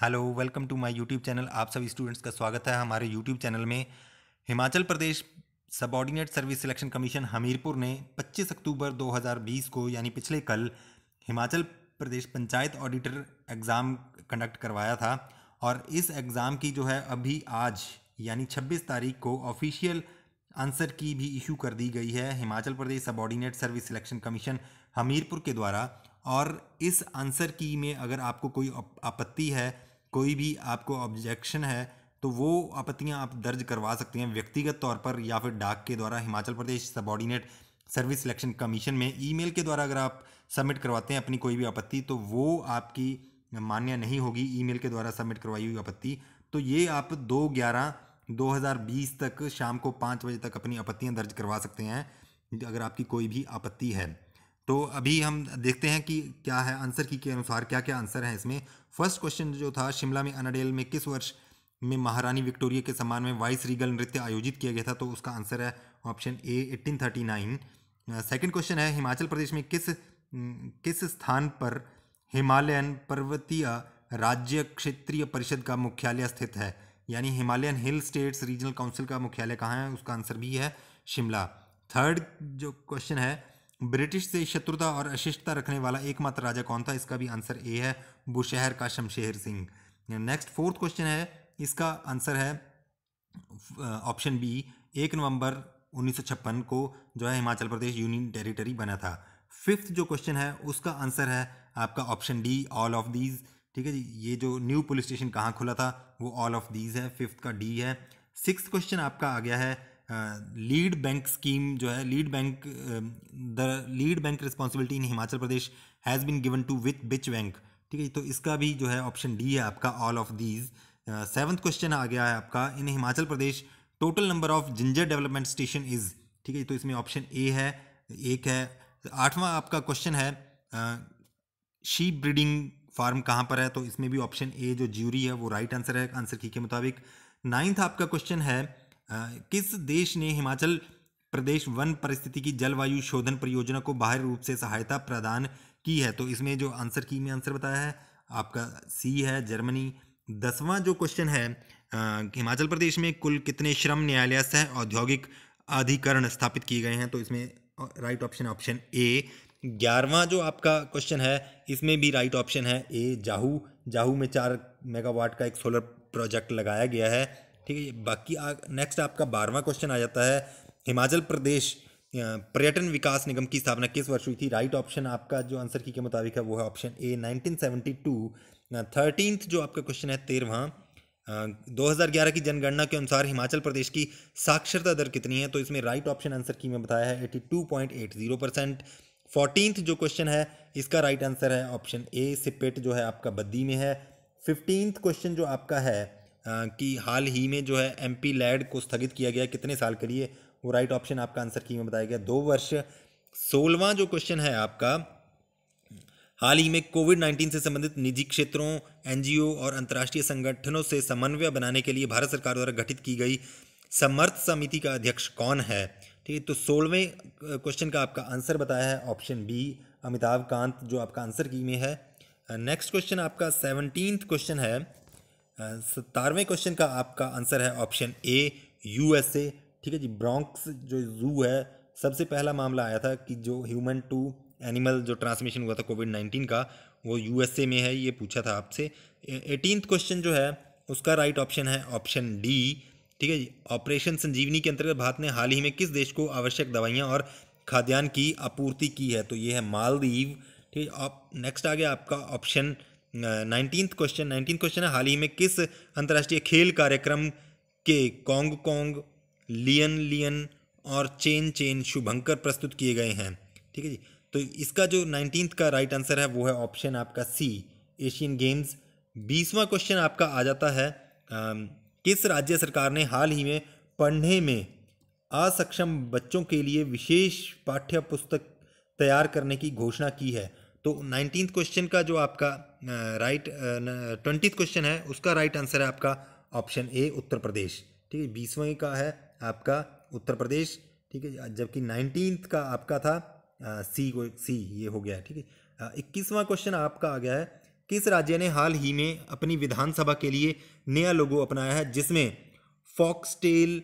Hello, welcome to my YouTube channel. आप सभी students का स्वागत है हमारे यूट्यूब चैनल में। Himachal Pradesh subordinate service selection commission Hamirpur ने 25 अक्टूबर 2020 को, यानी पिछले कल, Himachal Pradesh panchayat auditor exam conduct करवाया था। और इस एग्ज़ाम की जो है, अभी आज, यानी 26 तारीख को ऑफिशियल आंसर की भी इशू कर दी गई है Himachal Pradesh subordinate service selection commission Hamirpur के द्वारा। और इस आंसर की में अगर आपको कोई आपत्ति है कोई भी आपको ऑब्जेक्शन है तो वो आपत्तियाँ आप दर्ज करवा सकते हैं व्यक्तिगत तौर पर या फिर डाक के द्वारा, Himachal Pradesh subordinate service selection commission में ईमेल के द्वारा अगर आप सबमिट करवाते हैं अपनी कोई भी आपत्ति तो वो आपकी मान्य नहीं होगी ईमेल के द्वारा सबमिट करवाई हुई आपत्ति। तो ये आप दो ग्यारह 2020 तक शाम को पाँच बजे तक अपनी आपत्तियाँ दर्ज करवा सकते हैं, अगर आपकी कोई भी आपत्ति है। तो अभी हम देखते हैं कि क्या है आंसर की के अनुसार क्या क्या आंसर है इसमें। फ़र्स्ट क्वेश्चन जो था, शिमला में अनाडेल में किस वर्ष में महारानी विक्टोरिया के सम्मान में वाइस रीगल नृत्य आयोजित किया गया था तो उसका आंसर है ऑप्शन ए 1839 सेकंड क्वेश्चन है, हिमाचल प्रदेश में किस किस स्थान पर हिमालयन पर्वतीय राज्य क्षेत्रीय परिषद का मुख्यालय स्थित है? यानी Himalayan hill states regional council का मुख्यालय कहाँ है? उसका आंसर भी है शिमला। थर्ड जो क्वेश्चन है ब्रिटिश से शत्रुता और अशिष्टता रखने वाला एकमात्र राजा कौन था? इसका भी आंसर ए है बुशहर का Shamsher Singh. Next fourth question है, इसका आंसर है ऑप्शन बी, एक नवंबर 1956 को जो है हिमाचल प्रदेश यूनियन टेरिटरी बना था। फिफ्थ जो क्वेश्चन है, उसका आंसर है आपका option D, all of these. ठीक है जी, ये जो न्यू पुलिस स्टेशन कहाँ खुला था, वो ऑल ऑफ़ दीज है, फिफ्थ का डी है। सिक्स क्वेश्चन आपका आ गया है लीड बैंक स्कीम जो है, lead bank the, lead bank responsibility in Himachal Pradesh has been given to with which bank ठीक है तो इसका भी जो है ऑप्शन डी है आपका all of these seventh question आ गया है आपका, in Himachal Pradesh total number of ginger development station is ठीक है तो इसमें ऑप्शन ए है, एक है। आठवां आपका क्वेश्चन है शीप ब्रीडिंग फार्म कहाँ पर है तो इसमें भी ऑप्शन ए जो ज्यूरी है, वो राइट आंसर है आंसर की के मुताबिक। नाइन्थ आपका क्वेश्चन है किस देश ने हिमाचल प्रदेश वन परिस्थिति की जलवायु शोधन परियोजना को बाहरी रूप से सहायता प्रदान की है? तो इसमें जो आंसर की में आंसर बताया है, आपका सी है, जर्मनी। दसवां जो क्वेश्चन है हिमाचल प्रदेश में कुल कितने श्रम न्यायालय सह औद्योगिक अधिकरण स्थापित किए गए हैं? तो इसमें राइट ऑप्शन ऑप्शन ए ग्यारहवा जो आपका क्वेश्चन है, इसमें भी राइट ऑप्शन है ए जाहू। जाहू में चार मेगावाट का एक सोलर प्रोजेक्ट लगाया गया है। ठीक है बाकी नेक्स्ट आपका बारहवा क्वेश्चन आ जाता है, हिमाचल प्रदेश पर्यटन विकास निगम की स्थापना किस वर्ष हुई थी? राइट ऑप्शन आपका जो आंसर की के मुताबिक है, वो है ऑप्शन ए 1972 थर्टींथ जो आपका क्वेश्चन है, तेरहवा 2011 की जनगणना के अनुसार हिमाचल प्रदेश की साक्षरता दर कितनी है? तो इसमें राइट ऑप्शन आंसर की में बताया है 82.80 परसेंट फोर्टीनथ जो क्वेश्चन है, इसका राइट आंसर है ऑप्शन ए सिपेट जो है आपका बद्दी में है फिफ्टींथ क्वेश्चन जो आपका है कि हाल ही में जो है एम पी लैड को स्थगित किया गया, कितने साल के लिए? वो राइट ऑप्शन आपका आंसर की में बताया गया। दो वर्ष। सोलवा जो क्वेश्चन है आपका, हाल ही में कोविड नाइन्टीन से संबंधित निजी क्षेत्रों एनजीओ और अंतर्राष्ट्रीय संगठनों से समन्वय बनाने के लिए भारत सरकार द्वारा गठित की गई समर्थ समिति का अध्यक्ष कौन है? ठीक है तो सोलहवें क्वेश्चन का आपका आंसर बताया है ऑप्शन बी अमिताभ कांत, जो आपका आंसर की में है। नेक्स्ट क्वेश्चन आपका सेवनटीन क्वेश्चन है। सत्तारवें क्वेश्चन का आपका आंसर है ऑप्शन ए यूएसए ठीक है जी ब्रॉन्क्स जो जू है, सबसे पहला मामला आया था कि जो ह्यूमन टू एनिमल जो ट्रांसमिशन हुआ था कोविड नाइन्टीन का, वो यूएसए में है, ये पूछा था आपसे। एटीनथ क्वेश्चन जो है, उसका राइट ऑप्शन है ऑप्शन डी ठीक है जी ऑपरेशन संजीवनी के अंतर्गत भारत ने हाल ही में किस देश को आवश्यक दवाइयाँ और खाद्यान्न की आपूर्ति की है? तो ये है मालदीव। ठीक है नेक्स्ट आ गया आपका option nineteen question nineteen question है हाल ही में किस अंतर्राष्ट्रीय खेल कार्यक्रम के कॉन्ग कॉन्ग लियन लियन और चेन चेन शुभंकर प्रस्तुत किए गए हैं। ठीक है जी? तो इसका जो नाइनटीन का राइट आंसर है वो है ऑप्शन आपका सी एशियन गेम्स। बीसवां क्वेश्चन आपका आ जाता है आ, किस राज्य सरकार ने हाल ही में पढ़ने में असक्षम बच्चों के लिए विशेष पाठ्य पुस्तक तैयार करने की घोषणा की है? तो नाइनटीन क्वेश्चन का जो आपका राइट ट्वेंटी क्वेश्चन है, उसका राइट आंसर है आपका ऑप्शन ए उत्तर प्रदेश। ठीक है, बीसवें का है आपका उत्तर प्रदेश। ठीक है, जबकि नाइनटीन का आपका था सी को सी ये हो गया, ठीक है। इक्कीसवां क्वेश्चन आपका आ गया है, किस राज्य ने हाल ही में अपनी विधानसभा के लिए नया लोगो अपनाया है, जिसमें फॉक्सटेल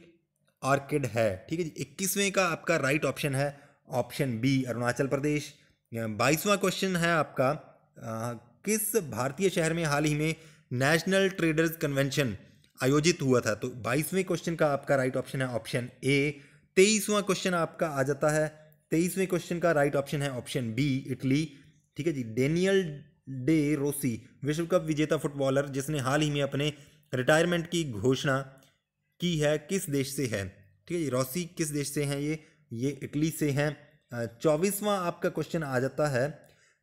ऑर्किड है? ठीक है जी इक्कीसवें का आपका राइट ऑप्शन है ऑप्शन बी अरुणाचल प्रदेश। बाईसवां क्वेश्चन है आपका आ, किस भारतीय शहर में हाल ही में नेशनल ट्रेडर्स कन्वेंशन आयोजित हुआ था? तो बाईसवें क्वेश्चन का आपका राइट ऑप्शन है ऑप्शन ए तेईसवां क्वेश्चन आपका आ जाता है तेईसवें क्वेश्चन का राइट ऑप्शन है ऑप्शन बी इटली। ठीक है जी डेनियल डे रोसी विश्व कप विजेता फुटबॉलर जिसने हाल ही में अपने रिटायरमेंट की घोषणा की है किस देश से है? ठीक है जी रोसी किस देश से हैं ये? ये इटली से हैं। चौबीसवां आपका क्वेश्चन आ जाता है।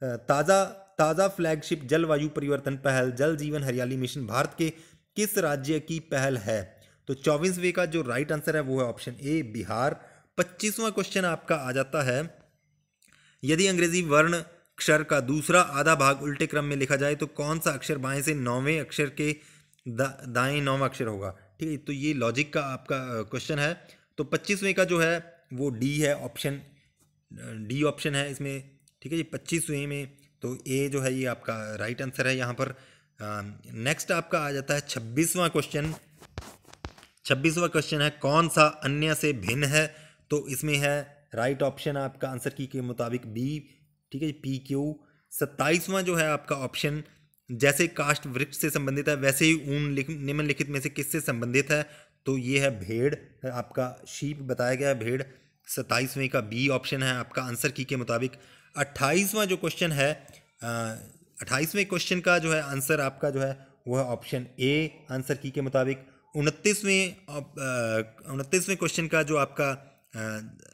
ताज़ा ताज़ा फ्लैगशिप जलवायु परिवर्तन पहल जल जीवन हरियाली मिशन भारत के किस राज्य की पहल है? तो चौबीसवें का जो राइट आंसर है वो है ऑप्शन ए बिहार। पच्चीसवां क्वेश्चन आपका आ जाता है। यदि अंग्रेज़ी वर्ण अक्षर का दूसरा आधा भाग उल्टे क्रम में लिखा जाए तो कौन सा अक्षर बाएँ से नौवें अक्षर के दा, दाएँ नौवा अक्षर होगा? ठीक है तो ये लॉजिक का आपका क्वेश्चन है। तो पच्चीसवें का जो है वो डी है ऑप्शन डी ऑप्शन है इसमें, ठीक है जी पच्चीसवें में तो ए जो है ये आपका राइट आंसर है यहाँ पर। नेक्स्ट आपका आ जाता है छब्बीसवां क्वेश्चन। छब्बीसवा क्वेश्चन है, कौन सा अन्य से भिन्न है? तो इसमें है राइट ऑप्शन आपका आंसर की के मुताबिक बी, ठीक है जी, पी, क्यू। सत्ताईसवां जो है आपका ऑप्शन, जैसे कास्ट वृक्ष से संबंधित है, वैसे ही ऊन निम्नलिखित में से किससे संबंधित है? तो ये है भेड़, आपका शीप बताया गया है भेड़। सत्ताईसवें का बी ऑप्शन है आपका आंसर की के मुताबिक। अट्ठाईसवां जो क्वेश्चन है अट्ठाईसवें क्वेश्चन का जो है आंसर आपका जो है, वो है ऑप्शन ए आंसर की के मुताबिक। उनतीसवें उनतीसवें क्वेश्चन का जो आपका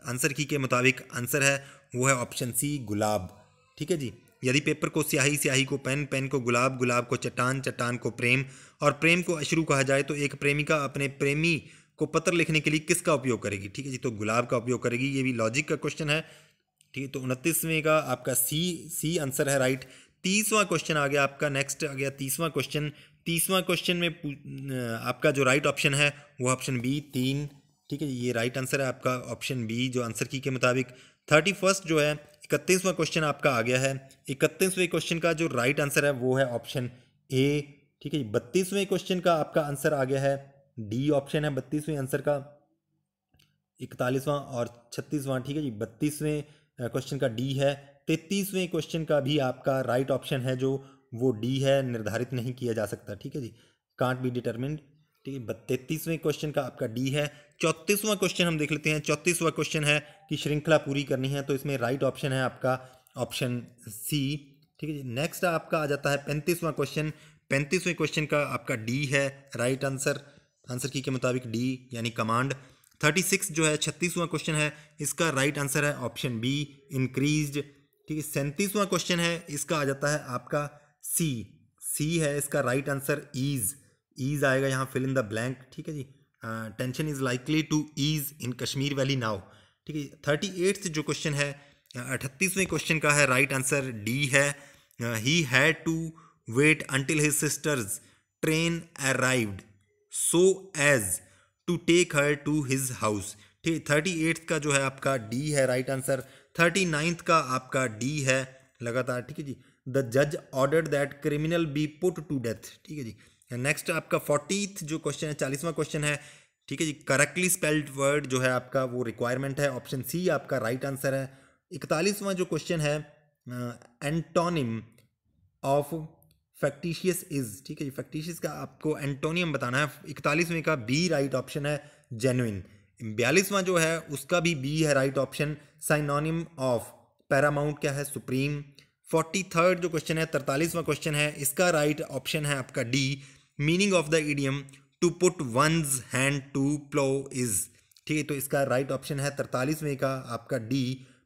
आंसर की के मुताबिक आंसर है, वो है ऑप्शन सी गुलाब। ठीक है जी? यदि पेपर को स्याही स्याही को पेन पेन को गुलाब गुलाब को चट्टान चट्टान को प्रेम, और प्रेम को अशरू कहा जाए तो एक प्रेमिका अपने प्रेमी को पत्र लिखने के लिए किसका उपयोग करेगी? ठीक है जी तो गुलाब का उपयोग करेगी, ये भी लॉजिक का क्वेश्चन है। ठीक है तो उनतीसवें का आपका सी सी आंसर है राइट तीसवां क्वेश्चन आ गया आपका नेक्स्ट आ गया तीसवां क्वेश्चन तीसवां क्वेश्चन में आपका जो राइट ऑप्शन है, वो ऑप्शन बी तीन। ठीक है ये राइट आंसर है आपका ऑप्शन बी जो आंसर की के मुताबिक। थर्टी फ़र्स्ट जो है, इकतीसवां क्वेश्चन आपका आ गया है। इकतीसवें क्वेश्चन का जो राइट आंसर है, वो है ऑप्शन ए ठीक है बत्तीसवें क्वेश्चन का आपका आंसर आ गया है। डी ऑप्शन है बत्तीसवें आंसर का, इकतालीसवां और छत्तीसवां, ठीक है जी? बत्तीसवें क्वेश्चन का डी है। तैतीसवें क्वेश्चन का भी आपका राइट ऑप्शन है, जो वो डी है, निर्धारित नहीं किया जा सकता, ठीक है जी? कांट बी डिटर्मिंड ठीक है? तैतीसवें क्वेश्चन का आपका डी है। चौंतीसवां क्वेश्चन हम देख लेते हैं। चौंतीसवां क्वेश्चन है कि श्रृंखला पूरी करनी है तो इसमें राइट ऑप्शन है आपका ऑप्शन सी ठीक है जी? नेक्स्ट आपका आ जाता है पैंतीसवां क्वेश्चन पैंतीसवें क्वेश्चन का आपका डी है राइट आंसर आंसर की के मुताबिक डी यानी कमांड थर्टी सिक्स जो है, छत्तीसवां क्वेश्चन है, इसका राइट right आंसर है ऑप्शन बी इंक्रीज ठीक है, सैंतीसवां क्वेश्चन है, इसका आ जाता है आपका सी सी है इसका right right answer ease ease आएगा यहाँ फिल इन द ब्लैंक ठीक है जी? Tension is likely to ease in Kashmir valley now ठीक है, थर्टी एट्थ जो क्वेश्चन है अठतीसवें क्वेश्चन का है राइट आंसर डी है. He had to wait until his sister's train arrived so as to take her to his house ठीक thirty eighth का जो है आपका डी है राइट आंसर थर्टी नाइन्थ का आपका डी है, लगातार, ठीक है जी? द जज order that criminal be put to death ठीक है जी? नेक्स्ट आपका फोर्टीथ जो क्वेश्चन है, चालीसवां क्वेश्चन है, ठीक है जी? करेक्टली स्पेल्ड वर्ड जो है आपका, वो रिक्वायरमेंट है ऑप्शन सी आपका राइट right आंसर है. इकतालीसवां जो क्वेश्चन है एंटोनिम ऑफ़ फैक्टिशियस इज़ ठीक है जी? फैक्टिशियस का आपको एंटोनियम बताना है। इकतालीसवें का बी राइट ऑप्शन है जेनुइन बयालीसवां जो है, उसका भी बी है right option synonym of paramount क्या है? सुप्रीम फोर्टी थर्ड जो क्वेश्चन है, तरतालीसवां क्वेश्चन है, इसका राइट right ऑप्शन है आपका D meaning of the idiom to put one's hand to plough is ठीक है तो इसका राइट right ऑप्शन है, तरतालीसवें का आपका D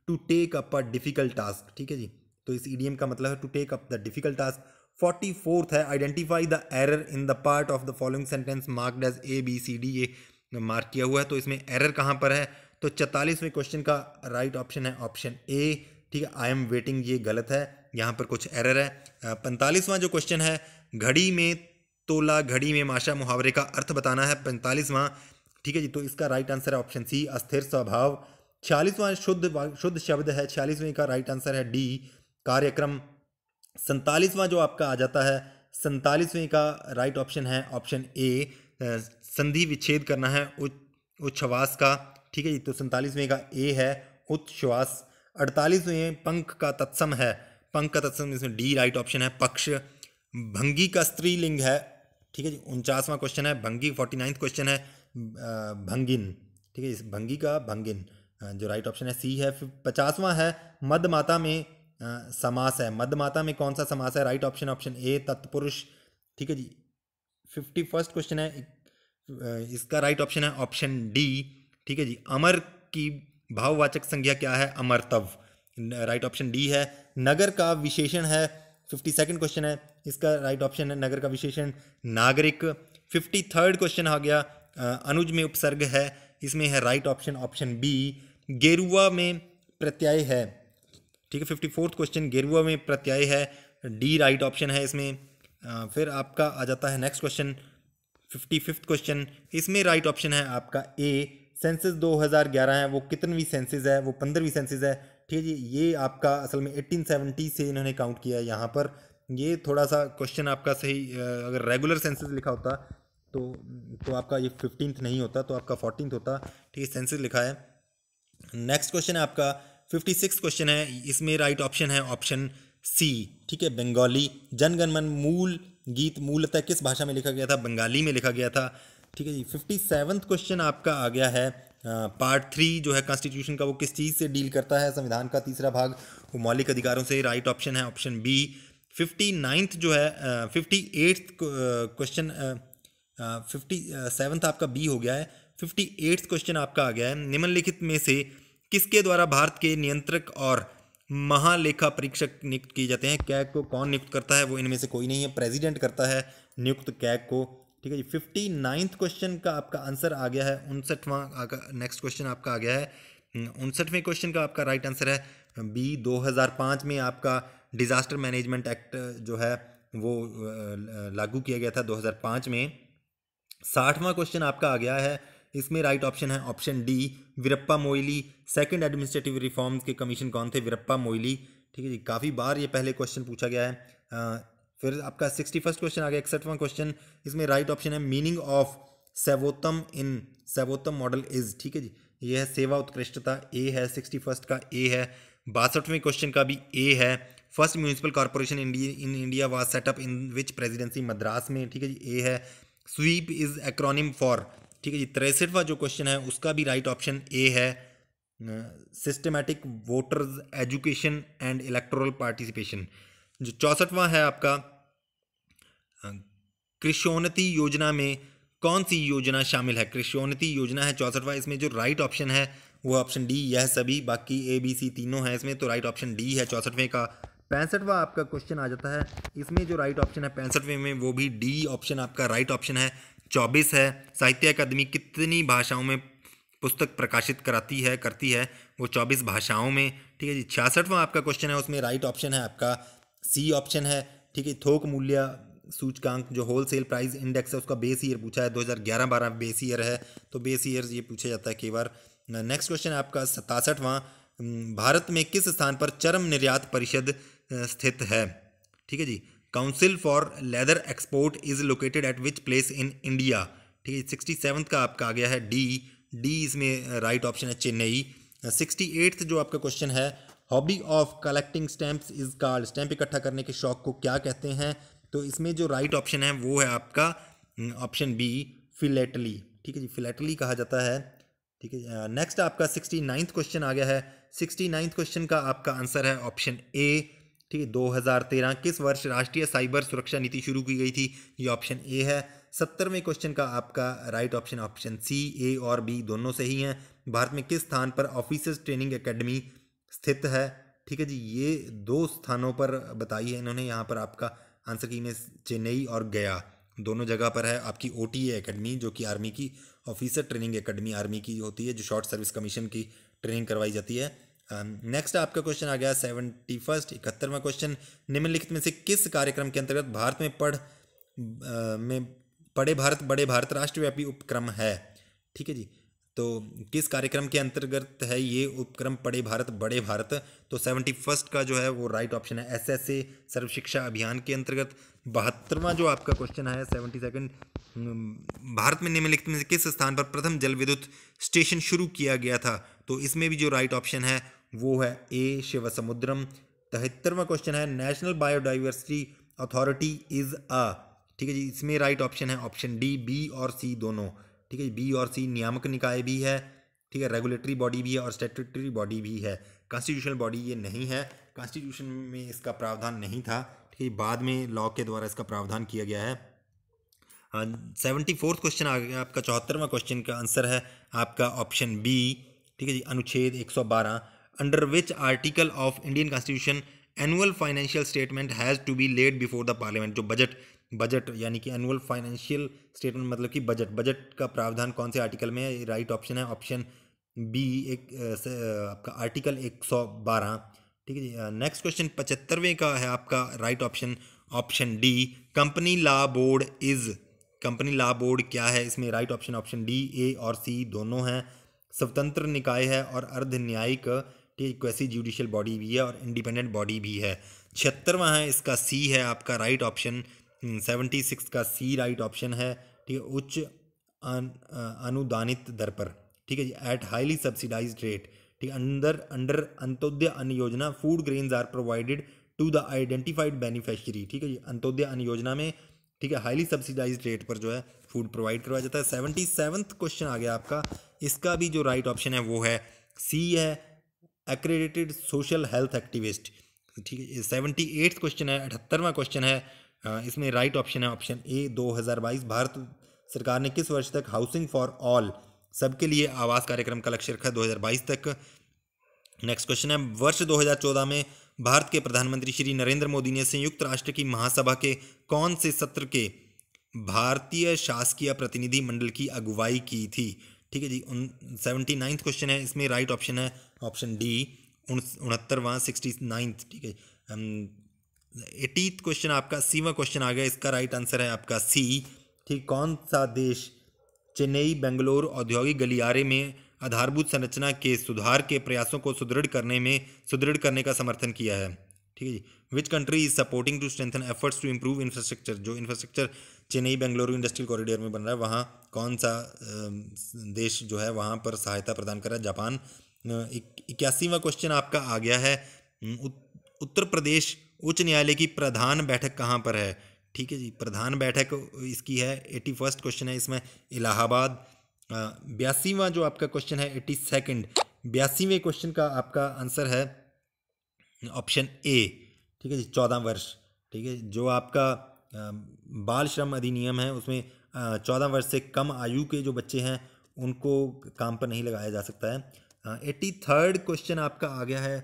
to take up a difficult task ठीक है जी? तो इस ईडियम का मतलब है to take up the difficult task forty fourth है. Identify the error in the part of the following sentence marked as A B C D ये मार्क किया हुआ है तो इसमें एरर कहाँ पर है? तो चौतालीसवें क्वेश्चन का राइट ऑप्शन है ऑप्शन ए ठीक है आई एम वेटिंग ये गलत है. यहाँ पर कुछ एरर है. पैंतालीसवां जो क्वेश्चन है, घड़ी में तोला, घड़ी में माशा मुहावरे का अर्थ बताना है पैंतालीसवां. ठीक है जी तो इसका राइट आंसर है ऑप्शन सी अस्थिर स्वभाव. छियालीसवां शुद्ध शुद्ध शब्द है, छियालीसवें का राइट आंसर है डी कार्यक्रम सैतालीसवां जो आपका आ जाता है, सैतालीसवें का राइट ऑप्शन है ऑप्शन ए संधि विच्छेद करना है उच्छ्वास का, ठीक है जी? तो सैतालीसवें का ए है, उच्छ्वास। अड़तालीसवें पंख का तत्सम है, पंख का तत्सम इसमें डी राइट ऑप्शन है, पक्ष। भंगी का स्त्रीलिंग है, ठीक है जी? उनचासवां क्वेश्चन है, भंगी फोर्टी नाइन्थ क्वेश्चन है भंगिन, ठीक है इस भंगी का भंगिन जो राइट ऑप्शन है सी है। फिर पचासवां है, मद माता में समास है। मद माता में कौन सा समास है? राइट ऑप्शन ऑप्शन ए तत्पुरुष। ठीक है जी। फिफ्टी फ़र्स्ट क्वेश्चन है इसका राइट ऑप्शन है ऑप्शन डी ठीक है जी। अमर की भाववाचक संज्ञा क्या है? अमरतव राइट ऑप्शन डी है। नगर का विशेषण है। फिफ्टी सेकेंड क्वेश्चन है। इसका राइट ऑप्शन है नगर का विशेषण नागरिक। फिफ्टी थर्ड क्वेश्चन आ गया। अनुज में उपसर्ग है। इसमें है राइट ऑप्शन ऑप्शन बी गेरुआ में प्रत्यय है। ठीक है फिफ्टी फोर्थ क्वेश्चन गेरुआ में प्रत्यय है डी राइट ऑप्शन है इसमें। फिर आपका आ जाता है next question fifty fifth question इसमें राइट ऑप्शन है आपका ए सेंसस 2011 है, वो कितनवीं सेंसस है, वो पंद्रहवीं सेंसस है। ठीक है जी, ये आपका असल में 1870 से इन्होंने काउंट किया है यहाँ पर। ये थोड़ा सा क्वेश्चन आपका सही अगर रेगुलर सेंसस लिखा होता तो तो आपका ये फिफ्टींथ नहीं होता तो आपका फोर्टीन होता। ठीक है सेंसस लिखा है। नेक्स्ट क्वेश्चन है आपका फिफ्टी सिक्स क्वेश्चन है, इसमें राइट ऑप्शन है ऑप्शन सी ठीक है? बंगाली जनगणमन मूल गीत मूलतः किस भाषा में लिखा गया था? बंगाली में लिखा गया था, ठीक है जी? फिफ्टी सेवन्थ क्वेश्चन आपका आ गया है पार्ट थ्री जो है कॉन्स्टिट्यूशन का, वो किस चीज़ से डील करता है? संविधान का तीसरा भाग, वो मौलिक अधिकारों से राइट ऑप्शन है ऑप्शन बी फिफ्टी नाइन्थ जो है fifty eighth question fifty seventh आपका बी हो गया है फिफ्टी एट्थ क्वेश्चन आपका आ गया है। निम्नलिखित में से किसके द्वारा भारत के नियंत्रक और महालेखा परीक्षक नियुक्त किए जाते हैं? कैग को कौन नियुक्त करता है? वो इनमें से कोई नहीं है। प्रेसिडेंट करता है नियुक्त कैग को। ठीक है जी फिफ्टी नाइन्थ क्वेश्चन का आपका आंसर आ गया है। उनसठवां नेक्स्ट क्वेश्चन आपका आ गया है। हम्म, उनसठवें क्वेश्चन का आपका राइट आंसर है। बी 2005 में आपका डिज़ास्टर मैनेजमेंट एक्ट जो है वो लागू किया गया था 2005 में। साठवां क्वेश्चन आपका आ गया है। इसमें राइट ऑप्शन है option D Veerappa Moily second administrative reforms के कमीशन कौन थे? वीरप्पा मोइली। ठीक है जी काफ़ी बार ये पहले क्वेश्चन पूछा गया है। आ, फिर आपका सिक्सटी फ़र्स्ट क्वेश्चन आ गया इकसठवां क्वेश्चन इसमें राइट ऑप्शन है meaning of Sevottam in Sevottam model is ठीक है जी ये है सेवा उत्कृष्टता ए है सिक्सटी फ़र्स्ट का ए है। बासठवें क्वेश्चन का भी ए है। First municipal corporation in India was set up in which presidency Madras में। ठीक है जी ए है। स्वीप इज़ एक्रोनिम फॉर ठीक है जी, तिरसठवा जो क्वेश्चन है, उसका भी राइट ऑप्शन ए है। Systematic voters education and electoral participation जो चौसठवां है आपका कृष्योन्नति योजना में कौन सी योजना शामिल है? कृष्योन्नति योजना है चौसठवा, इसमें जो राइट ऑप्शन है, वो ऑप्शन डी यह सभी, बाकी ए बी सी तीनों है इसमें तो राइट ऑप्शन डी है चौसठवें का। पैंसठवा आपका क्वेश्चन आ जाता है। इसमें जो राइट ऑप्शन है पैंसठवें में, वो भी डी ऑप्शन आपका राइट ऑप्शन है। चौबीस है। साहित्य अकादमी कितनी भाषाओं में पुस्तक प्रकाशित कराती है, करती है? वो चौबीस भाषाओं में। ठीक है जी, छियासठवां आपका क्वेश्चन है। उसमें राइट ऑप्शन है आपका सी ऑप्शन है। ठीक है, थोक मूल्य सूचकांक, जो होल सेल प्राइस इंडेक्स है, उसका बेस ईयर पूछा है। 2011-12 बेस ईयर है। तो बेस ईयर ये पूछा जाता है कई बार नेक्स्ट क्वेश्चन है आपका सतासठवां। भारत में किस स्थान पर चरम निर्यात परिषद स्थित है। ठीक है जी? Council for leather export is located at which place in India ठीक है सिक्सटी सेवन्थ का आपका आ गया है डी डी इसमें राइट ऑप्शन है चेन्नई सिक्सटी एट्थ जो आपका क्वेश्चन है hobby of collecting stamps is called stamp इकट्ठा करने के शौक को क्या कहते हैं? तो इसमें जो राइट ऑप्शन है, वो है आपका ऑप्शन बी फिलेटली ठीक है जी फिलेटली कहा जाता है। ठीक है नेक्स्ट आपका सिक्सटी नाइन्थ क्वेश्चन आ गया है। सिक्सटी नाइन्थ क्वेश्चन का आपका आंसर है ऑप्शन ए ठीक है दो हज़ार तेरह किस वर्ष राष्ट्रीय साइबर सुरक्षा नीति शुरू की गई थी? ये ऑप्शन ए है। सत्तरवें क्वेश्चन का आपका right option option C, A और बी दोनों सही हैं भारत में किस स्थान पर ऑफिसर्स ट्रेनिंग एकेडमी स्थित है? ठीक है जी, ये दो स्थानों पर बताई है इन्होंने। यहाँ पर आपका आंसर की में चेन्नई और गया। दोनों जगह पर है आपकी ओ टी एकेडमी, जो कि आर्मी की, ऑफिसर ट्रेनिंग एकेडमी आर्मी की होती है, जो शॉर्ट सर्विस कमीशन की ट्रेनिंग करवाई जाती है। नेक्स्ट आपका क्वेश्चन आ गया सेवेंटी फ़र्स्ट इकहत्तरवा क्वेश्चन निम्नलिखित में से किस कार्यक्रम के अंतर्गत भारत में पढ़ में पढ़े भारत, बड़े भारत राष्ट्रव्यापी उपक्रम है? ठीक है जी। तो किस कार्यक्रम के अंतर्गत है ये उपक्रम, पढ़े भारत, बड़े भारत? तो सेवेंटी फ़र्स्ट का जो है वो राइट ऑप्शन है S S A Sarva Shiksha Abhiyan के अंतर्गत। बहत्तरवां जो आपका क्वेश्चन है सेवेंटी सेकेंड भारत में निम्नलिखित में से किस स्थान पर प्रथम जल विद्युत स्टेशन शुरू किया गया था? तो इसमें भी जो राइट ऑप्शन है, वो है ए शिव समुद्रम तिहत्तरवा क्वेश्चन है national biodiversity authority is a ठीक है जी, इसमें राइट ऑप्शन है ऑप्शन डी बी और सी दोनों। ठीक है बी और सी नियामक निकाय भी है। ठीक है रेगुलेटरी बॉडी भी है और स्टेटरी बॉडी भी है। कॉन्स्टिट्यूशनल बॉडी ये नहीं है। कॉन्स्टिट्यूशन में इसका प्रावधान नहीं था। ठीक है बाद में लॉ के द्वारा इसका प्रावधान किया गया है। सेवेंटी फोर्थ क्वेश्चन आ गया, आपका चौहत्तरवा क्वेश्चन का आंसर है, आपका ऑप्शन बी ठीक है जी, अनुच्छेद 112 under which article of Indian constitution annual financial statement has to be laid before the parliament जो बजट बजट यानी कि एनुअल फाइनेंशियल स्टेटमेंट मतलब कि बजट बजट का प्रावधान कौन से आर्टिकल में है? राइट ऑप्शन है ऑप्शन बी एक आपका आर्टिकल 112 ठीक है जी। नेक्स्ट क्वेश्चन पचहत्तरवें का है आपका right option option D company law board is company law board क्या है? इसमें right option option D A और सी दोनों हैं। स्वतंत्र निकाय है और अर्ध न्यायिक ठीक जुडिशियल बॉडी भी है और इंडिपेंडेंट बॉडी भी है। छिहत्तरवा है, इसका सी है, आपका राइट ऑप्शन सेवेंटी सिक्स का सी राइट ऑप्शन है, ठीक है, उच्च अनुदानित दर पर, ठीक है जी एट हाईली सब्सिडाइज रेट ठीक है, अंदर under Antyodaya Anna Yojana food grains are provided to the identified beneficiary ठीक है जी अंत्योदय अन्न योजना में, ठीक है हाईली सब्सिडाइज रेट पर जो है फ़ूड प्रोवाइड करवाया जाता है। सेवेंटी सेवन्थ क्वेश्चन आ गया आपका। इसका भी जो राइट right ऑप्शन है, वो है सी है एक्रेडिटेड सोशल हेल्थ एक्टिविस्ट ठीक है सेवेंटी एट्थ क्वेश्चन है, अठहत्तरवा क्वेश्चन है। इसमें राइट right ऑप्शन है ऑप्शन ए 2022 भारत सरकार ने किस वर्ष तक हाउसिंग फॉर ऑल सबके लिए आवास कार्यक्रम का लक्ष्य रखा है 2022 तक। नेक्स्ट क्वेश्चन है, वर्ष 2014 में भारत के प्रधानमंत्री श्री नरेंद्र मोदी ने संयुक्त राष्ट्र की महासभा के कौन से सत्र के भारतीय शासकीय प्रतिनिधि मंडल की अगुवाई की थी। ठीक है जी, उन सेवेंटी नाइन्थ क्वेश्चन है, इसमें राइट ऑप्शन है, ऑप्शन डी उनहत्तरवां, सिक्सटी नाइन्थ, ठीक है। एटीथ क्वेश्चन आपका, सीवा क्वेश्चन आ गया, इसका राइट आंसर है आपका सी। ठीक, कौन सा देश चेन्नई, बेंगलोर, औद्योगिक गलियारे में आधारभूत संरचना के सुधार के प्रयासों को सुदृढ़ करने में, सुदृढ़ करने का समर्थन किया है? ठीक है जी which country is supporting to strengthen efforts to improve infrastructure जो infrastructure Chennai Bengaluru industrial corridor में बन रहा है। वहाँ कौन सा देश जो है वहाँ पर सहायता प्रदान कर रहा है? जापान। इक्यासीवा क्वेश्चन आपका आ गया है। उत्तर प्रदेश उच्च न्यायालय की प्रधान बैठक कहाँ पर है? ठीक है जी, प्रधान बैठक इसकी है, एटी फ़र्स्ट क्वेश्चन है इसमें, इलाहाबाद। बयासीवा जो आपका क्वेश्चन है, एटी सेकेंड। बयासीवें क्वेश्चन का आपका आंसर है ऑप्शन ए ठीक है जी, चौदह वर्ष। ठीक है, जो आपका बाल श्रम अधिनियम है उसमें चौदह वर्ष से कम आयु के जो बच्चे हैं उनको काम पर नहीं लगाया जा सकता है। एट्टी थर्ड क्वेश्चन आपका आ गया है।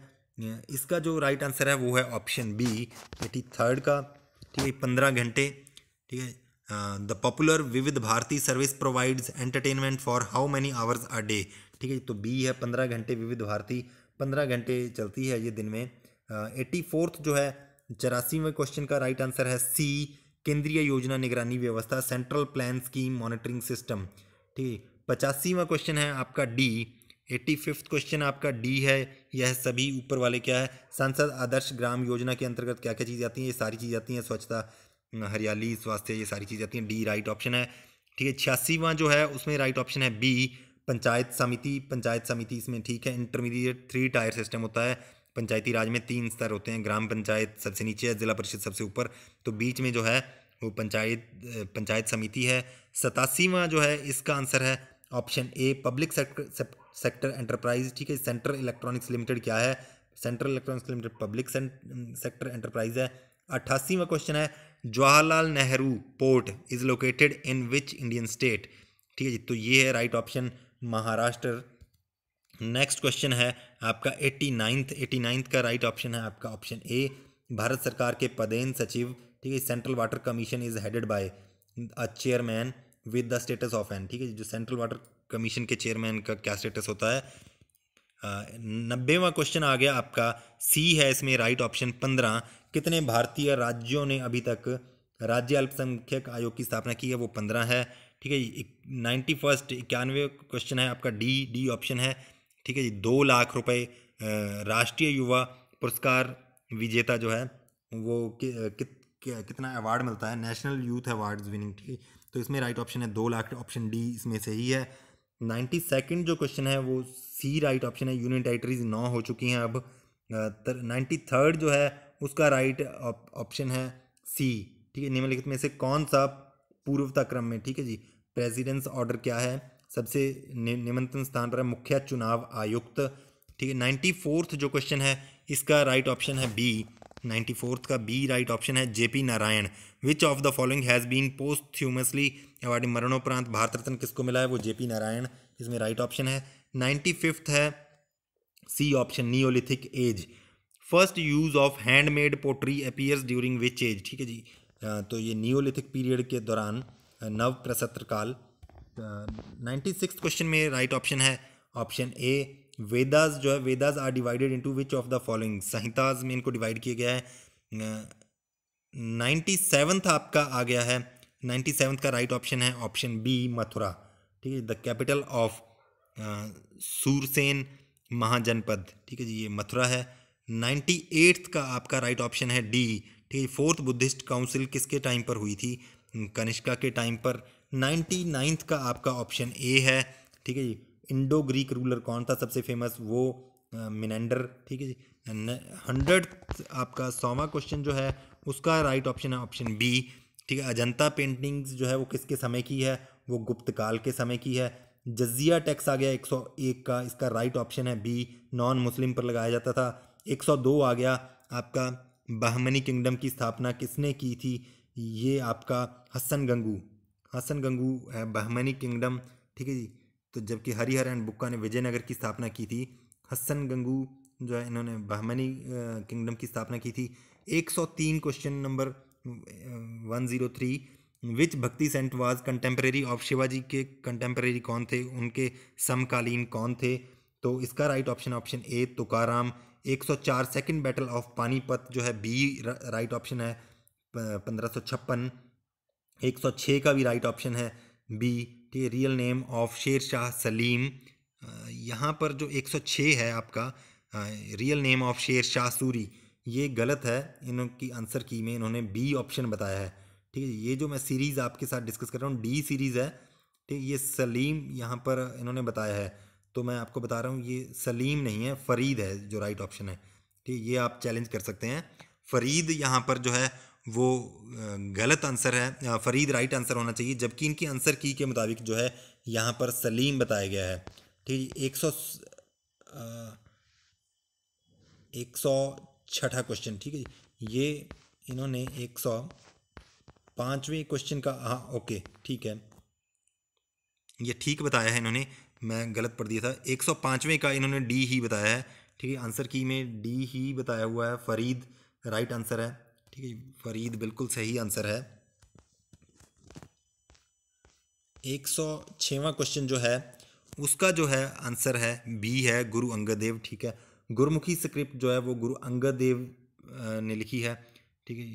इसका जो राइट आंसर है वो है ऑप्शन बी एटी थर्ड का। ठीक है पंद्रह घंटे। ठीक है the popular Vividh Bharati service provides entertainment for how many hours a day ठीक है तो बी है पंद्रह घंटे विविध भारती पंद्रह घंटे चलती है ये दिन में। एट्टी uh, फोर्थ जो है चौरासीवें क्वेश्चन का राइट आंसर है सी केंद्रीय योजना निगरानी व्यवस्था central plan scheme monitoring system ठीक है, पचासीवा क्वेश्चन है आपका डी एट्टी फिफ्थ क्वेश्चन आपका डी है, यह सभी ऊपर वाले क्या है? सांसद आदर्श ग्राम योजना के अंतर्गत क्या क्या चीज़ें आती हैं? ये सारी चीज़ें आती हैं, स्वच्छता हरियाली, स्वास्थ्य, ये सारी चीज़ें आती हैं डी राइट ऑप्शन है। ठीक है, छियासीवां जो है उसमें राइट ऑप्शन है बी पंचायत समिति पंचायत समिति इसमें ठीक है इंटरमीडिएट थ्री टायर सिस्टम होता है। पंचायती राज में तीन स्तर होते हैं, ग्राम पंचायत सबसे नीचे है, जिला परिषद सबसे ऊपर। तो बीच में जो है, वो पंचायत पंचायत समिति है। सतासीवां जो है, इसका आंसर है option A, public sector sector enterprise. ठीक है, सेंट्रल इलेक्ट्रॉनिक्स लिमिटेड क्या है? Central electronics limited public sector enterprise है। अट्ठासीवा क्वेश्चन है, Jawaharlal Nehru port is located in which Indian state? ठीक है जी तो ये है right option Maharashtra. Next question है, आपका एट्टी नाइन्थ एट्टी नाइन्थ का राइट ऑप्शन है आपका ऑप्शन ए भारत सरकार के पदेन सचिव, ठीक है central water commission is headed by a chairman with the status of an ठीक है जो सेंट्रल वाटर कमीशन के चेयरमैन का क्या स्टेटस होता है? नब्बेवा क्वेश्चन आ गया आपका सी है इसमें राइट ऑप्शन पंद्रह. कितने भारतीय राज्यों ने अभी तक राज्य अल्पसंख्यक आयोग की स्थापना की है? वो पंद्रह है, ठीक है नाइन्टी फ़र्स्ट इक्यानवे क्वेश्चन है आपका डी डी ऑप्शन है. ठीक है जी दो लाख रुपए राष्ट्रीय युवा पुरस्कार विजेता जो है वो कि, कि, कि, कितना अवार्ड मिलता है? नेशनल यूथ अवार्ड्स विनिंग ठीक है तो इसमें राइट ऑप्शन है दो लाख ऑप्शन डी इसमें सही है नाइन्टी सेकेंड जो क्वेश्चन है वो सी राइट ऑप्शन है। यूनियन टेरिटरीज नौ हो चुकी हैं अब। नाइन्टी थर्ड जो है उसका राइट ऑप्शन है सी ठीक है। निम्नलिखित में से कौन सा पूर्वता क्रम में ठीक है जी प्रेसिडेंस ऑर्डर क्या है? सबसे निमंत्रण स्थान पर मुख्य चुनाव आयुक्त। ठीक है नाइन्टी फोर्थ जो क्वेश्चन है, इसका राइट ऑप्शन है बी नाइन्टी फोर्थ का बी राइट ऑप्शन है JP Narayan which of the following has been posthumously award मरणोपरांत भारत रत्न? किसको मिला है? वो जेपी नारायण इसमें राइट ऑप्शन है। नाइन्टी फिफ्थ है C option neolithic age first use of handmade pottery appears during which age ठीक है जी। तो ये नियोलिथिक पीरियड के दौरान नव प्रसत्र काल नाइन्टी सिक्स क्वेश्चन में राइट ऑप्शन है ऑप्शन ए वेदास जो है Vedas are divided into which of the following Samhitas में इनको डिवाइड किया गया है। नाइन्टी सेवन्थ आपका आ गया है नाइन्टी सेवन्थ का राइट ऑप्शन है ऑप्शन बी मथुरा ठीक है the capital of Surasena Mahajanapada ठीक है जी, ये मथुरा है। नाइन्टी एट्थ का आपका राइट ऑप्शन है डी ठीक है फोर्थ बुद्धिस्ट काउंसिल किसके टाइम पर हुई थी? कनिष्का के टाइम पर नाइन्टी नाइन्थ का आपका ऑप्शन ए है, ठीक है जी। इंडो ग्रीक रूलर कौन था सबसे फ़ेमस वो मिनेंडर, ठीक है जी। हंड्रेड आपका सौवा क्वेश्चन जो है, उसका राइट ऑप्शन है ऑप्शन बी ठीक है। अजंता पेंटिंग्स जो है, वो किसके समय की है? वो गुप्त काल के समय की है। जजिया टैक्स आ गया 101 का, इसका राइट ऑप्शन है बी नॉन मुस्लिम पर लगाया जाता था। 102 आ गया, आपका बहमनी किंगडम की स्थापना किसने की थी? ये आपका हसन गंगू हसन गंगू है, बहमनी किंगडम, ठीक है जी? तो जबकि हरिहर एंड बुक्का ने विजयनगर की स्थापना की थी। हसन गंगू जो है, इन्होंने बहमनी किंगडम की स्थापना की थी। 103 question number 103 which bhakti saint was contemporary of Shivaji के कंटेम्प्रेरी कौन थे? उनके समकालीन कौन थे? तो इसका right option option A, Tukaram. 104 second battle of Panipat जो है, बी राइट ऑप्शन है पंद्रह एक सौ छः का भी राइट ऑप्शन है बी है real name of Sher Shah Salim यहाँ पर जो 106 है आपका real name of Sher Shah Suri ये गलत है, इनकी आंसर की में इन्होंने बी ऑप्शन बताया है। ठीक है, ये जो मैं सीरीज़ आपके साथ डिस्कस कर रहा हूँ डी सीरीज़ है, ठीक ये सलीम यहाँ पर इन्होंने बताया है। तो मैं आपको बता रहा हूँ, ये सलीम नहीं है फ़रीद है जो राइट ऑप्शन है। ठीक ये आप चैलेंज कर सकते हैं। फ़रीद यहाँ पर जो है वो गलत आंसर है फ़रीद राइट आंसर होना चाहिए, जबकि इनकी आंसर की के मुताबिक जो है, यहाँ पर सलीम बताया गया है। ठीक है एक सौ एक सौ छठा क्वेश्चन, ठीक है ये इन्होंने एक सौ पाँचवें क्वेश्चन का हाँ ओके, ठीक है। ये ठीक बताया है इन्होंने, मैं गलत पढ़ दिया था। एक सौ पाँचवें का इन्होंने डी ही बताया है, ठीक है। आंसर की में डी ही बताया हुआ है, फ़रीद, राइट आंसर है। ठीक है फरीद बिल्कुल सही आंसर है। एक सौ छवा क्वेश्चन जो है, उसका जो है आंसर है बी है गुरु अंगद देव ठीक है? गुरुमुखी स्क्रिप्ट जो है वो गुरु अंगद देव ने लिखी है, ठीक है?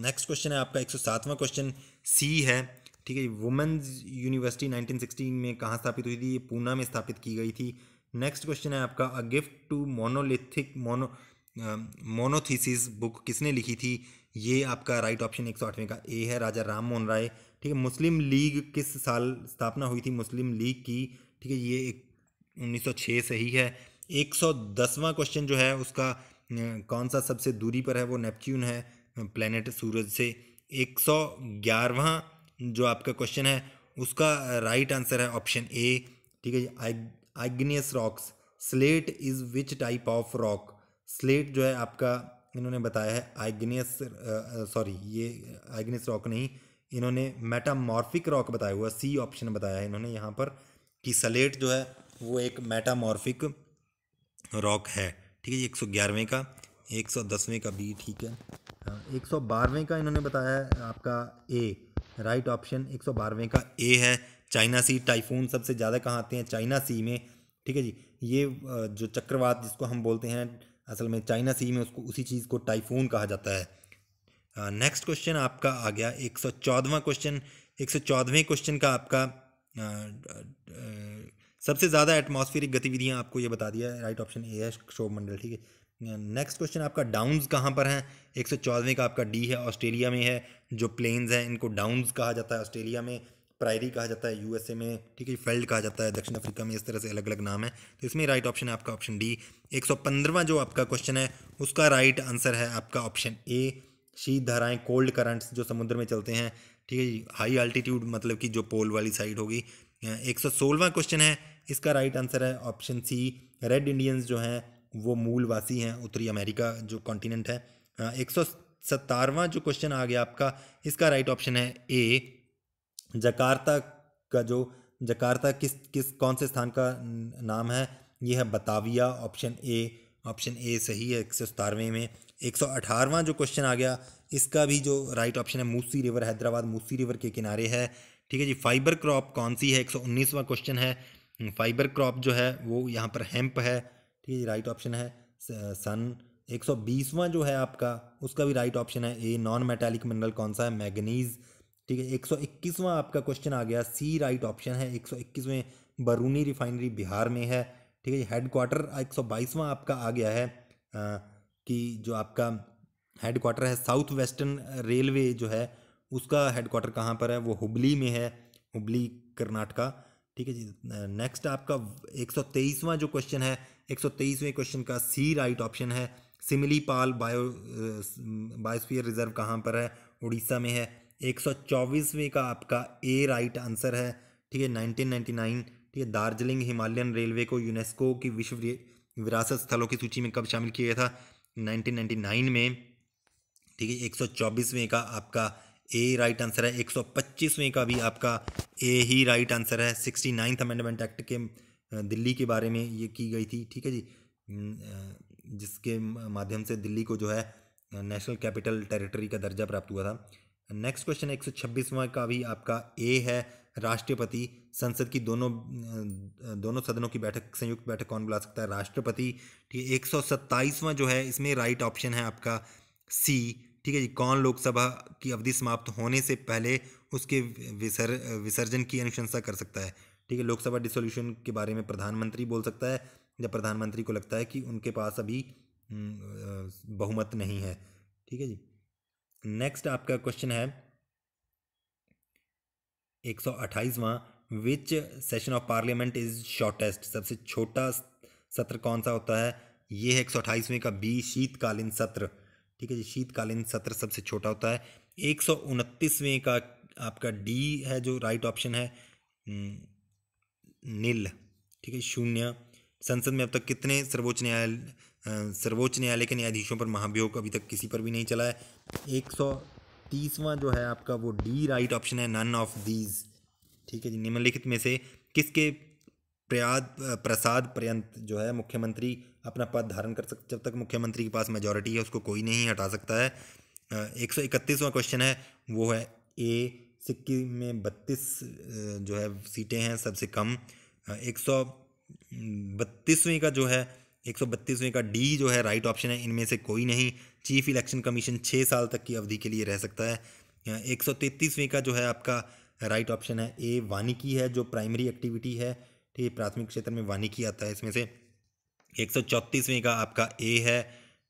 नेक्स्ट क्वेश्चन है आपका एक सौ सातवां क्वेश्चन, सी है, ठीक है? वुमेंस यूनिवर्सिटी 1916 में कहाँ स्थापित हुई थी? ये पूना में स्थापित की गई थी। नेक्स्ट क्वेश्चन है आपका, a gift to monolithic, mono monotheists book किसने लिखी थी? ये आपका राइट ऑप्शन एक सौ का। ए है राजा राम मोहन राय। ठीक है, मुस्लिम लीग किस साल स्थापना हुई थी? मुस्लिम लीग की। ठीक है, ये एक उन्नीस सौ छः से ही है। एक सौ क्वेश्चन जो है, उसका कौन सा सबसे दूरी पर है? वो नेपच्यून है प्लेनेट सूरज से। एक सौ ग्यारहवा जो आपका क्वेश्चन है, उसका राइट आंसर है ऑप्शन ए ठीक है igneous rocks slate is which type of rock slate जो है आपका इन्होंने बताया है आइग्नियस सॉरी ये आइग्नियस रॉक नहीं इन्होंने मेटामॉर्फिक रॉक बताया हुआ सी ऑप्शन बताया है इन्होंने यहाँ पर कि स्लेट जो है वो एक मेटामॉर्फिक रॉक है। ठीक है एक सौ ग्यारहवें का एक सौ दसवें का बी ठीक है। हाँ, एक सौ बारहवें का इन्होंने बताया है आपका ए राइट ऑप्शन एक सौ बारहवें का ए है। चाइना सी टाइफून सबसे ज़्यादा कहाँ आते हैं? चाइना सी में। ठीक है जी ये जो चक्रवात जिसको हम बोलते हैं असल में चाइना सी में उसको उसी चीज़ को टाइफून कहा जाता है। नेक्स्ट क्वेश्चन आपका आ गया, एक सौ चौदवा क्वेश्चन एक सौ चौदहवें क्वेश्चन का आपका सबसे ज़्यादा एटमॉस्फेरिक गतिविधियाँ आपको ये बता दिया है राइट ऑप्शन ए है शोभ मंडल, ठीक है। नेक्स्ट क्वेश्चन आपका डाउन्स कहाँ पर हैं? एक सौ चौदहवें का आपका डी है, ऑस्ट्रेलिया में है, जो प्लेन्स हैं, इनको डाउन्स कहा जाता है ऑस्ट्रेलिया में। प्रायरी कहा जाता है यूएसए में, ठीक है फेल्ड कहा जाता है, दक्षिण अफ्रीका में इस तरह से अलग अलग नाम है। तो इसमें राइट ऑप्शन है आपका ऑप्शन डी एक सौ पंद्रहवा जो आपका क्वेश्चन है, उसका राइट आंसर है आपका ऑप्शन ए शीत धाराएँ कोल्ड करंट्स जो समुद्र में चलते हैं, ठीक है जी हाई अल्टीट्यूड मतलब कि जो पोल वाली साइड होगी। एक सौ क्वेश्चन है, इसका राइट आंसर है ऑप्शन सी रेड इंडियंस जो हैं, वो मूलवासी हैं, उत्तरी अमेरिका जो कॉन्टिनेंट है। एक सौ सत्तारवा जो क्वेश्चन आ गया आपका, इसका राइट ऑप्शन है ए जकार्ता का जो, जकार्ता किस किस, कौन से स्थान का नाम है, ये है बताविया, ऑप्शन ए ऑप्शन ए सही है, एक सौ सतारवें में। एक सौ अठारहवां जो क्वेश्चन आ गया, इसका भी जो राइट ऑप्शन है, मूसी रिवर हैदराबाद मूसी रिवर के किनारे है। ठीक है जी फाइबर क्रॉप कौन सी है? एक सौ उन्नीसवां क्वेश्चन है। फाइबर क्रॉप जो है, वो यहाँ पर हेम्प है। ठीक है जी राइट ऑप्शन है सन एक सौ बीसवां जो है आपका, उसका भी राइट ऑप्शन है, ए नॉन मेटालिक मिनरल कौन सा है? मैगनीज़ ठीक है एक सौ इक्कीसवां आपका क्वेश्चन आ गया सी राइट ऑप्शन है एक सौ इक्कीसवें बरूनी रिफाइनरी बिहार में है ठीक है हेड क्वार्टर एक सौ बाईसवां आपका आ गया है आ, कि जो आपका हेड क्वार्टर है साउथ वेस्टर्न रेलवे जो है उसका हेड क्वार्टर कहाँ पर है वो हुबली में है हुबली कर्नाटका ठीक है जी। नेक्स्ट आपका एक सौ तेईसवां जो क्वेश्चन है एक सौ तेईसवें क्वेश्चन का सी राइट ऑप्शन है Simlipal bio biosphere reserve कहाँ पर है उड़ीसा में है एक सौ चौबीसवें का आपका ए राइट आंसर है, ठीक है नाइनटीन नाइन्टी नाइन ठीक है, दार्जिलिंग हिमालयन रेलवे को यूनेस्को की विश्व विरासत स्थलों की सूची में कब शामिल किया गया था? नाइनटीन नाइन्टी नाइन में, ठीक है, एक सौ चौबीसवें का आपका ए राइट आंसर है, एक सौ पच्चीसवें का भी आपका ए ही राइट आंसर है। सिक्सटी नाइन्थ अमेंडमेंट एक्ट के दिल्ली के बारे में ये की गई थी, ठीक है जी? जिसके माध्यम से दिल्ली को जो है नेशनल कैपिटल टेरिटरी का दर्जा प्राप्त हुआ था। नेक्स्ट क्वेश्चन एक सौ का भी आपका ए है। राष्ट्रपति संसद की दोनों दोनों सदनों की बैठक, संयुक्त बैठक कौन बुला सकता है? राष्ट्रपति। ठीक है, एक सौ जो है, इसमें राइट ऑप्शन है आपका सी ठीक है जी, कौन लोकसभा की अवधि समाप्त होने से पहले उसके विसर, विसर्जन की अनुशंसा कर सकता है? ठीक है, लोकसभा डिसोल्यूशन के बारे में प्रधानमंत्री बोल सकता है जब प्रधानमंत्री को लगता है कि उनके पास अभी बहुमत नहीं है? ठीक है जी। नेक्स्ट आपका क्वेश्चन है एक सौ अट्ठाईसवां which session of parliament is shortest सबसे छोटा सत्र कौन सा होता है? ये है एक सौ अट्ठाईसवें का, बी शीतकालीन सत्र। ठीक है जी, शीतकालीन सत्र सबसे छोटा होता है। एक सौ उनतीसवें का आपका डी है जो राइट ऑप्शन है नील ठीक है, शून्य। संसद में अब तक कितने सर्वोच्च न्यायालय सर्वोच्च न्यायालय के न्यायाधीशों पर महाभियोग अभी तक किसी पर भी नहीं चला है। एक सौ तीसवां जो है आपका वो डी राइट ऑप्शन है, नन ऑफ़ दीज। ठीक है जी, निम्नलिखित में से किसके प्रयाद प्रसाद पर्यंत जो है मुख्यमंत्री अपना पद धारण कर सकते जब तक मुख्यमंत्री के पास मेजोरिटी है, उसको कोई नहीं हटा सकता है। एक सौ इकतीसवां क्वेश्चन है, वो है ए सिक्किम में बत्तीस जो है सीटें हैं सबसे कम। एक सौ बत्तीसवीं का जो है एक सौ बत्तीसवें का डी जो है राइट ऑप्शन है। इनमें से कोई नहीं। चीफ इलेक्शन कमीशन छः साल तक की अवधि के लिए रह सकता है। एक सौ तैंतीसवें का जो है आपका राइट ऑप्शन है ए वानिकी है जो प्राइमरी एक्टिविटी है। ठीक है प्राथमिक क्षेत्र में वानिकी आता है इसमें से। एक सौ चौंतीसवें का आपका ए है।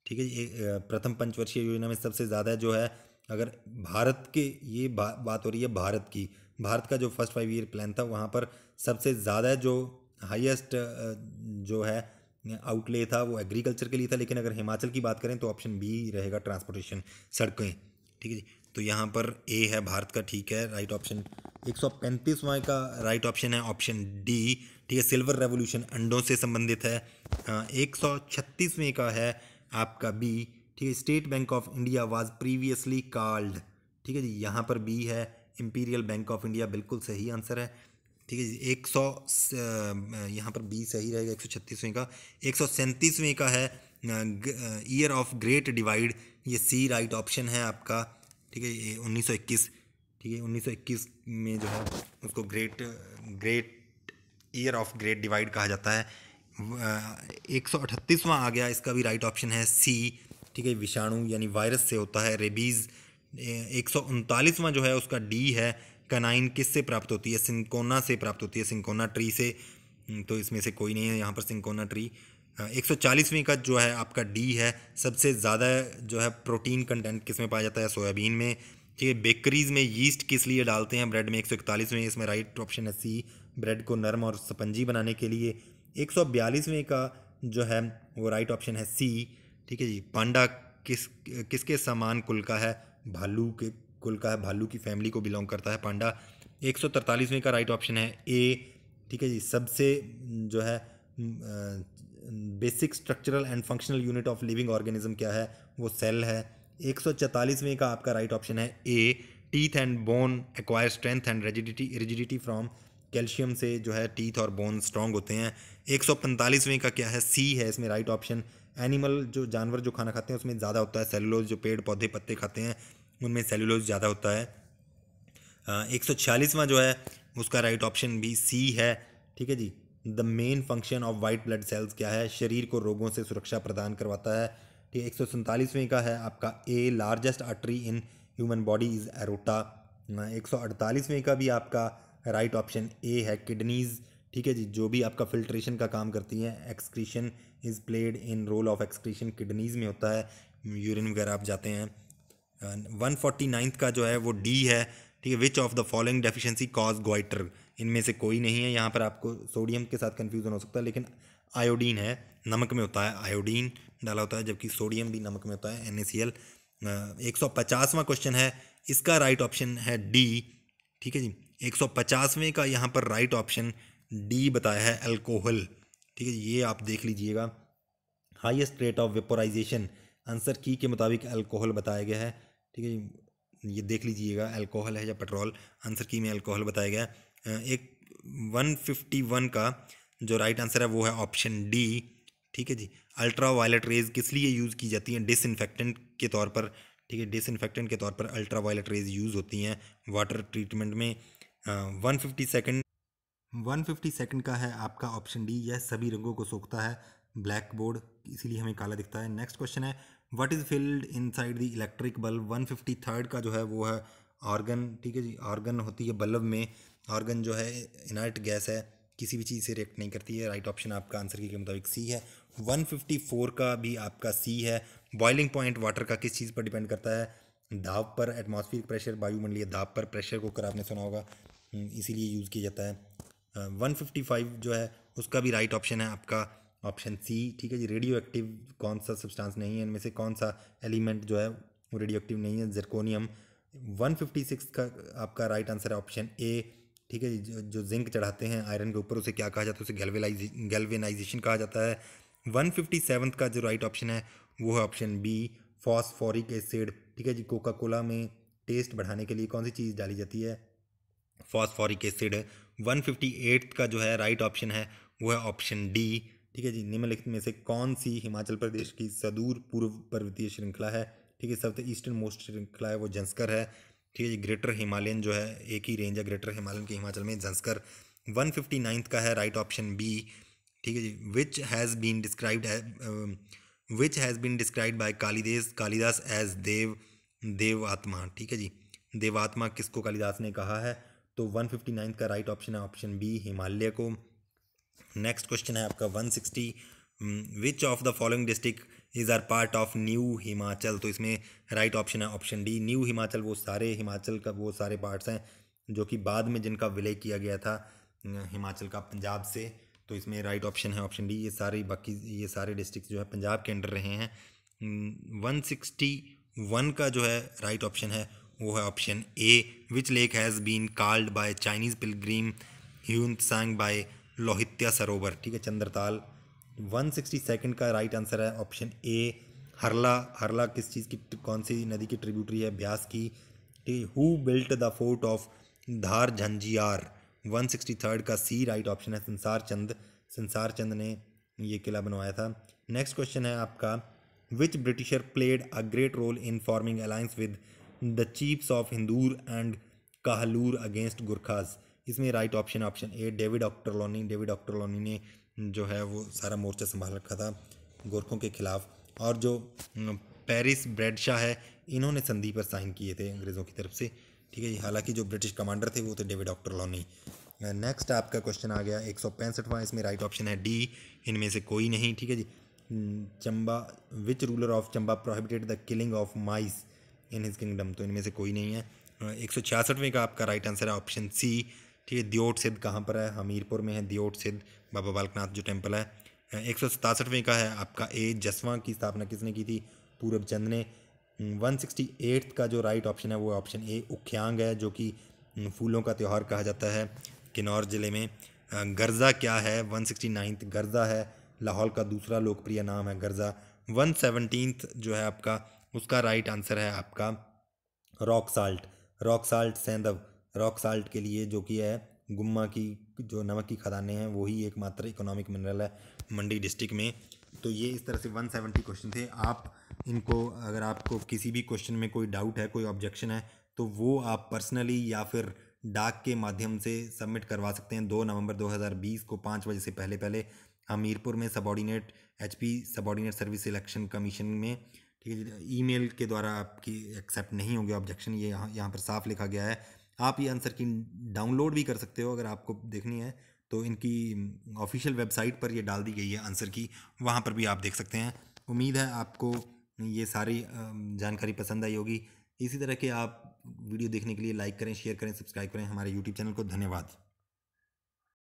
ठीक है प्रथम पंचवर्षीय योजना में सबसे ज़्यादा जो है अगर भारत के ये बा, बात हो रही है भारत की। भारत का जो फ़र्स्ट फाइव ईयर प्लान था वहाँ पर सबसे ज़्यादा जो हाईएस्ट जो है आउटले था, वो एग्रीकल्चर के लिए था, लेकिन अगर हिमाचल की बात करें तो ऑप्शन बी रहेगा ट्रांसपोर्टेशन सड़कें। ठीक है जी? तो यहाँ पर ए है भारत का, ठीक है राइट ऑप्शन एक सौ पैंतीसवां का राइट ऑप्शन है ऑप्शन डी ठीक है सिल्वर रेवोल्यूशन अंडों से संबंधित है। एक सौ छत्तीसवें का है आपका बी ठीक है State Bank of India was previously called ठीक है जी, यहाँ पर बी है इंपीरियल बैंक ऑफ़ इंडिया बिल्कुल सही आंसर है। ठीक है जी, एक सौ यहाँ पर बी सही रहेगा, एक सौ छत्तीसवें का। एक सौ सैंतीसवें का है ईयर ऑफ़ ग्रेट डिवाइड, ये सी राइट ऑप्शन है आपका, ठीक है, ये उन्नीस सौ इक्कीस, ठीक है, उन्नीस सौ इक्कीस में जो है, उसको great great year of great divide कहा जाता है। एक सौ अठतीसवां आ गया, इसका भी राइट ऑप्शन है सी, ठीक है, विषाणु यानी वायरस से होता है, रेबीज़ एक सौ उनतालीसवां जो है, उसका डी है कनाइन किस से प्राप्त होती है? सिंकोना से प्राप्त होती है सिंकोना ट्री से। हम्म, तो इसमें से कोई नहीं है यहाँ पर सिंकोना ट्री। एक सौ चालीसवीं का जो है आपका डी है सबसे ज़्यादा जो है प्रोटीन कंटेंट किसमें पाया जाता है? सोयाबीन में। ठीक है बेकरीज़ में यीस्ट किस लिए डालते हैं? ब्रेड में एक सौ इकतालीसवें इसमें राइट ऑप्शन है सी ब्रेड को नरम और स्पंजी बनाने के लिए। एक सौ बयालीसवें का जो है वो राइट ऑप्शन है सी। ठीक है जी पांडा किस किसके समान कुल का है? भालू के कुल का है, भालू की फैमिली को बिलोंग करता है पांडा। एक सौ तरतालीसवें का राइट ऑप्शन है ए ठीक है जी। सबसे जो है basic structural and functional unit of living organism क्या है? वो सेल है। एक सौ चैतालीसवें का आपका राइट ऑप्शन है A teeth and bone acquire strength and rigidity rigidity from calcium से जो है टीथ और बोन स्ट्रॉन्ग होते हैं। एक सौ पैंतालीसवें का क्या है? सी है इसमें राइट ऑप्शन एनिमल जो जानवर जो खाना खाते हैं, उसमें ज़्यादा होता है। सेलुलोज जो पेड़, पौधे, पत्ते खाते हैं। उनमें सेलुलोज ज़्यादा होता है। एक सौ छियालीसवां जो है, उसका राइट ऑप्शन भी सी है। ठीक है जी? The main function of white blood cells क्या है? शरीर को रोगों से सुरक्षा प्रदान करवाता है। ठीक है, एक सौ सैंतालीसवें का है, आपका A largest artery in human body is aorta एक सौ अड़तालीसवें का भी आपका राइट ऑप्शन ए है किडनीज़ ठीक है जी? जो भी आपका फिल्ट्रेशन का काम करती हैं excretion is played in role of excretion kidneys में होता है। यूरिन वगैरह आप जाते हैं। वन फोर्टी नाइन्थ का जो है वो डी है, ठीक है which of the following deficiency cause goitre इनमें से कोई नहीं है, यहाँ पर आपको सोडियम के साथ कन्फ्यूज़न हो सकता है, लेकिन आयोडीन है, नमक में होता है आयोडीन डाला होता है, जबकि सोडियम भी नमक में होता है एन ए सी एल एक सौ पचासवां क्वेश्चन है, इसका राइट ऑप्शन है डी ठीक है जी? एक सौ पचासवें का यहाँ पर राइट ऑप्शन डी बताया है अल्कोहल ठीक है ये आप देख लीजिएगा। Highest rate of vaporisation answer key के मुताबिक अल्कोहल बताया गया है। ठीक है ये देख लीजिएगा अल्कोहल है या पेट्रोल आंसर की में अल्कोहल बताया गया। एक 151 का जो राइट आंसर है वो है ऑप्शन डी ठीक है जी? अल्ट्रा वायलेट रेज किस लिए यूज़ की जाती हैं? डिसइनफेक्टेंट के तौर पर, ठीक है? डिसइनफेक्टेंट के तौर पर अल्ट्रा वायलेट रेज यूज़ होती हैं वाटर ट्रीटमेंट में। One fifty second one fifty second का है आपका ऑप्शन डी यह सभी रंगों को सोखता है। ब्लैक बोर्ड इसीलिए हमें काला दिखता है। नेक्स्ट क्वेश्चन है what is filled inside the electric bulb one fifty third का जो है वो है ऑर्गन ठीक है जी? ऑर्गन होती है बल्ब में। ऑर्गन जो है इनर्ट गैस है किसी भी चीज़ से रिएक्ट नहीं करती है। राइट ऑप्शन आपका आंसर के मुताबिक सी है। 154 का भी आपका सी है। बॉइलिंग पॉइंट वाटर का किस चीज़ पर डिपेंड करता है? दाब पर एटमॉस्फेरिक प्रेशर वायुमंडलीय दाब पर प्रेशर कुकर आपने सुना होगा। हम्म, इसीलिए यूज़ किया जाता है। वन फिफ्टी फाइव जो है उसका भी राइट ऑप्शन है आपका ऑप्शन सी, ठीक है जी रेडियो एक्टिव कौन सा सब्सटेंस नहीं है, इनमें से कौन सा एलिमेंट जो है, वो रेडियो एक्टिव नहीं है जर्कोनियम 156 का आपका राइट आंसर है ऑप्शन ए ठीक है जो जो जिंक चढ़ाते हैं आयरन के ऊपर, उसे क्या कहा जाता है, उसे गैल्वेलाइज गैल्वेनाइजेशन कहा जाता है। वन फिफ्टी सेवन्थ का जो राइट ऑप्शन है, वो है ऑप्शन बी फॉस्फोरिक एसिड ठीक है जी कोका कोला में टेस्ट बढ़ाने के लिए कौन सी चीज़ डाली जाती है? Phosphoric acid one fifty eighth का जो है राइट ऑप्शन है, वो है ऑप्शन डी ठीक है जी निम्नलिखित में से कौन सी हिमाचल प्रदेश की सदूर पूर्व पर्वतीय श्रृंखला है? ठीक है, सबसे ईस्टर्न मोस्ट श्रृंखला है, वो जंस्कर है। ठीक है जी, ग्रेटर हिमालयन जो है, एक ही रेंज है, ग्रेटर हिमालयन के हिमाचल में जंस्कर। वन फिफ्टी नाइन्थ का है राइट ऑप्शन बी ठीक है जी which has been described which has been describe by Kalidas Kalidas as देव देव आत्मा ठीक है जी देवात्मा किसको कालिदास ने कहा है? तो वन फिफ्टी नाइन्थ का राइट ऑप्शन है ऑप्शन बी हिमालय को। नेक्स्ट क्वेश्चन है आपका one sixty which of the following district is are part of new Himachal तो इसमें राइट right ऑप्शन है ऑप्शन डी न्यू हिमाचल वो सारे हिमाचल का, वो सारे पार्ट्स हैं, जो कि बाद में जिनका विलय किया गया था हिमाचल का पंजाब से तो इसमें राइट ऑप्शन है ऑप्शन डी ये सारे बाकी, ये सारे डिस्ट्रिक्ट जो है पंजाब के अंडर रहे हैं। वन सिक्सटी वन का जो है राइट right ऑप्शन है, वो है option A which lake has been called by Chinese pilgrim Hiuen Tsang by Lohitya Sarovar, ठीक है, चंद्रताल। वन सिक्सटी सेकेंड का राइट आंसर है ऑप्शन ए हरला। हरला किस चीज़ की, कौन सी नदी की ट्रिब्यूटरी है? ब्यास की। ठीक who built the fort of Dhar Jhanjhiar one sixty third का सी राइट ऑप्शन है, संसार चंद। संसार चंद ने ये किला बनवाया था। नेक्स्ट क्वेश्चन है आपका which Britisher played a great role in forming alliance with the chiefs of Hindur and Kahlur against Gurkhas इसमें right option option A David Ochterlony David Ochterlony ने जो है वो सारा मोर्चा संभाल रखा था गोरखों के खिलाफ। और जो पेरिस ब्रेडशाह है, इन्होंने संधि पर साइन किए थे अंग्रेज़ों की तरफ़ से। ठीक है हालाँकि जो ब्रिटिश कमांडर थे वो थे डेविड ऑक्टरलॉनी नेक्स्ट आपका क्वेश्चन आ गया एक सौ इसमें राइट ऑप्शन है डी इनमें से कोई नहीं। ठीक है जी Chamba which ruler of Chamba prohibited the killing of mice in his kingdom तो इनमें से कोई नहीं है। एक सौ छियासठवें का आपका राइट आंसर है ऑप्शन सी ठीक है, दियोट सिद्ध कहाँ पर है? हमीरपुर में है, दियोट सिद्ध बाबा बालकनाथ जो टेंपल है। एक सौ सतासठवें का है, आपका ए, जसवां की स्थापना किसने की थी? पूरब चंद ने। वन सिक्सटी एट्थ का जो राइट ऑप्शन है, वो ऑप्शन ए, उख्यांग है, जो कि फूलों का त्यौहार कहा जाता है किन्नौर ज़िले में। गर्जा क्या है? वन सिक्सटी नाइन्थ गर्जा है। लाहौल का दूसरा लोकप्रिय नाम है गर्जा। वन सेवनटीन्थ जो है आपका, उसका राइट आंसर है आपका, रॉक साल्ट। रॉक साल्ट सेंधव रॉक साल्ट के लिए जो कि है, गुम्मा की, जो नमक की खदानें हैं वही एकमात्र इकोनॉमिक मिनरल है मंडी डिस्ट्रिक्ट में। तो ये इस तरह से 170 क्वेश्चन थे। आप इनको, अगर आपको किसी भी क्वेश्चन में कोई डाउट है, कोई ऑब्जेक्शन है तो वो आप पर्सनली या फिर डाक के माध्यम से सबमिट करवा सकते हैं। दो नवंबर 2020 को पाँच बजे से पहले पहले हमीरपुर में subordinate H P subordinate service selection commission में, ठीक है ईमेल के द्वारा आपकी एक्सेप्ट नहीं होंगे ऑब्जेक्शन ये यहाँ यहाँ पर साफ़ लिखा गया है। आप ये आंसर की डाउनलोड भी कर सकते हो अगर आपको देखनी है तो इनकी ऑफिशियल वेबसाइट पर ये डाल दी गई है आंसर की। वहाँ पर भी आप देख सकते हैं। उम्मीद है आपको ये सारी जानकारी पसंद आई होगी। इसी तरह के आप वीडियो देखने के लिए लाइक करें शेयर करें सब्सक्राइब करें हमारे यूट्यूब चैनल को। धन्यवाद।